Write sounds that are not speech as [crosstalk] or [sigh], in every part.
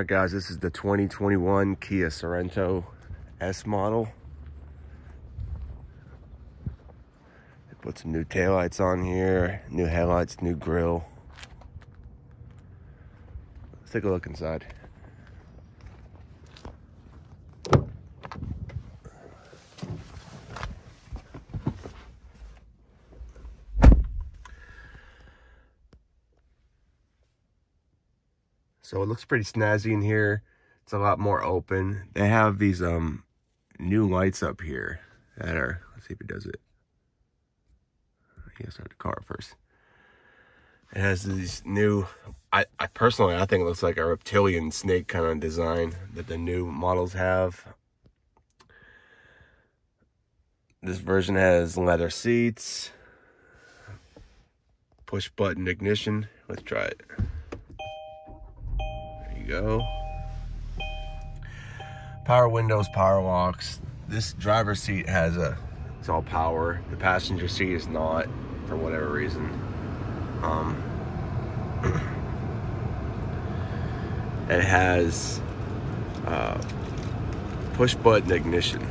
All right, guys, this is the 2021 Kia Sorento S model. They put some new taillights on here, new headlights, new grill. Let's take a look inside. So it looks pretty snazzy in here. It's a lot more open. They have these um new lights up here that are, let's see if it does it. You gotta start the car first. It has these new, I, I personally, I think it looks like a reptilian snake kind of design that the new models have. This version has leather seats, push button ignition. Let's try it go. Power windows, power locks. This driver's seat has a, it's all power. The passenger seat is not, for whatever reason. Um, [clears throat] it has uh, push button ignition,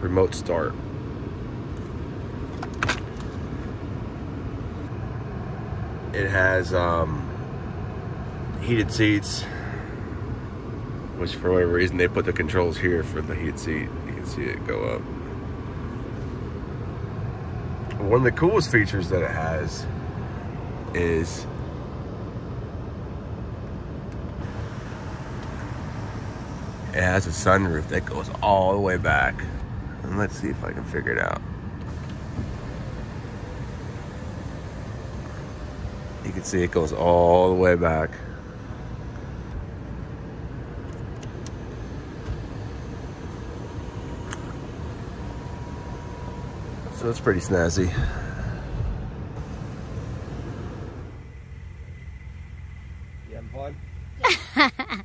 remote start. It has um, heated seats, which for whatever reason they put the controls here for the heated seat. You can see it go up. One of the coolest features that it has is it has a sunroof that goes all the way back. And let's see if I can figure it out. You can see it goes all the way back. So it's pretty snazzy. You having fun? [laughs]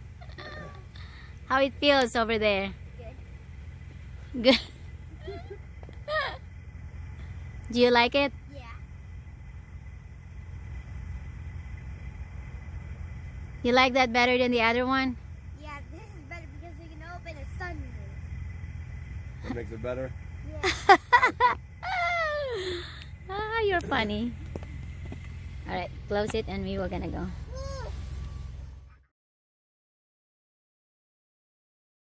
How it feels over there? Good. Good. Do you like it? Yeah. You like that better than the other one? Yeah, this is better because we can open a sunroof. What makes it better? Yeah. [laughs] funny. Alright, close it and we were gonna go.